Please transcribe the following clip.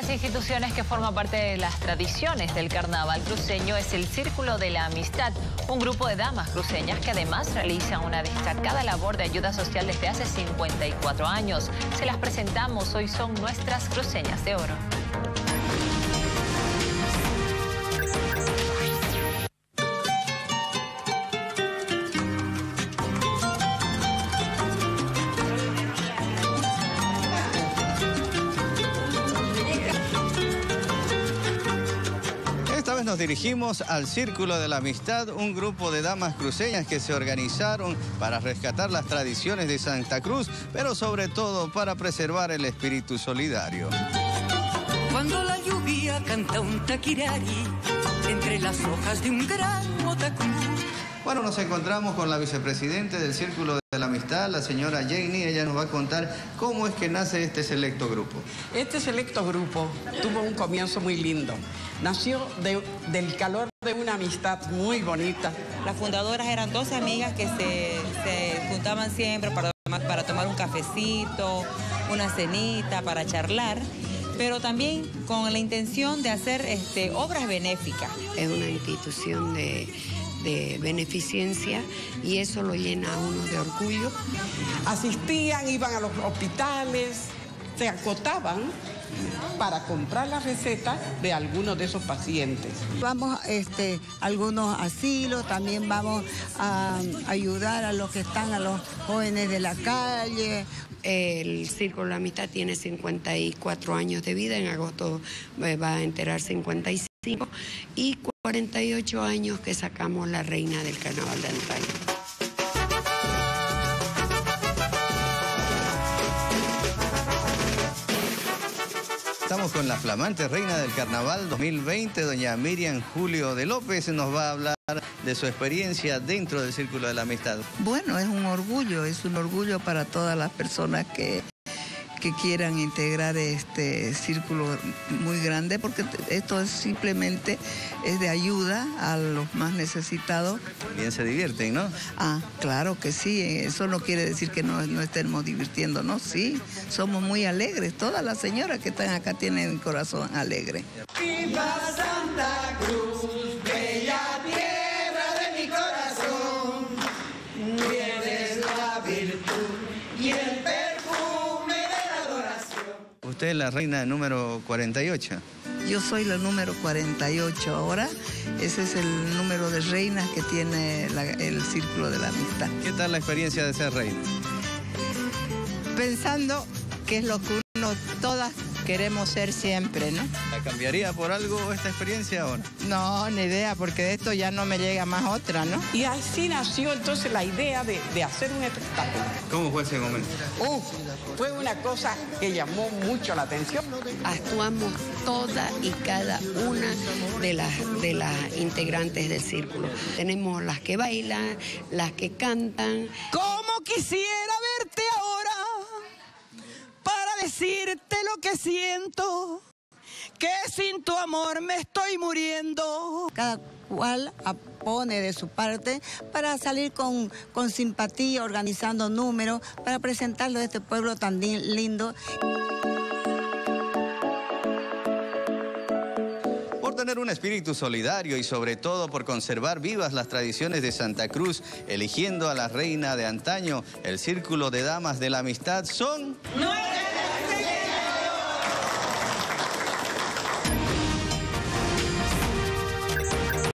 las instituciones que forman parte de las tradiciones del carnaval cruceño es el Círculo de la Amistad, un grupo de damas cruceñas que además realizan una destacada labor de ayuda social desde hace 54 años. Se las presentamos, hoy son nuestras cruceñas de oro. Nos dirigimos al Círculo de la Amistad, un grupo de damas cruceñas que se organizaron para rescatar las tradiciones de Santa Cruz, pero sobre todo para preservar el espíritu solidario. Cuando la lluvia canta un taquirari entre las hojas de un gran Bueno, nos encontramos con la vicepresidente del Círculo de la Amistad, la señora Janie. Ella nos va a contar cómo es que nace este selecto grupo. Este selecto grupo tuvo un comienzo muy lindo. Nació del calor de una amistad muy bonita. Las fundadoras eran dos amigas que se, juntaban siempre para, para tomar un cafecito, una cenita, para charlar pero también con la intención de hacer este, obras benéficas. Es una institución de, de beneficencia y eso lo llena a uno de orgullo. Asistían, iban a los hospitales, se acotaban para comprar la receta de algunos de esos pacientes. Vamos este, a algunos asilos, también vamos a ayudar a los que están, a los jóvenes de la calle. El Círculo de la Amistad tiene 54 años de vida, en agosto eh, va a enterar 55 y 48 años que sacamos la reina del carnaval de antaño. Estamos con la flamante reina del carnaval 2020, doña Miriam Julio de López, nos va a hablar de su experiencia dentro del Círculo de la Amistad. Bueno, es un orgullo, es un orgullo para todas las personas que que quieran integrar este círculo muy grande, porque esto es simplemente es de ayuda a los más necesitados. Bien se divierten, ¿no? Ah, claro que sí, eso no quiere decir que no, no estemos divirtiéndonos, sí, somos muy alegres, todas las señoras que están acá tienen el corazón alegre. ¡Viva Santa Cruz! Usted es la reina número 48. Yo soy la número 48 ahora. Ese es el número de reinas que tiene el Círculo de la Amistad. ¿Qué tal la experiencia de ser reina? Pensando que es lo que uno todas queremos ser siempre, ¿no? ¿La cambiaría por algo esta experiencia o no? No, ni idea, porque de esto ya no me llega más otra, ¿no? Y así nació entonces la idea de, hacer un espectáculo. ¿Cómo fue ese momento? Uf, fue una cosa que llamó mucho la atención. Actuamos toda y cada una de las, de las integrantes del círculo. Tenemos las que bailan, las que cantan. ¿Cómo quisiera verte ahora? Decirte lo que siento, que sin tu amor me estoy muriendo. Cada cual pone de su parte para salir con, con simpatía, organizando números, para presentarlo a este pueblo tan lindo. por tener un espíritu solidario y sobre todo por conservar vivas las tradiciones de Santa Cruz, eligiendo a la reina de antaño, el círculo de damas de la amistad son... ¡Nueve!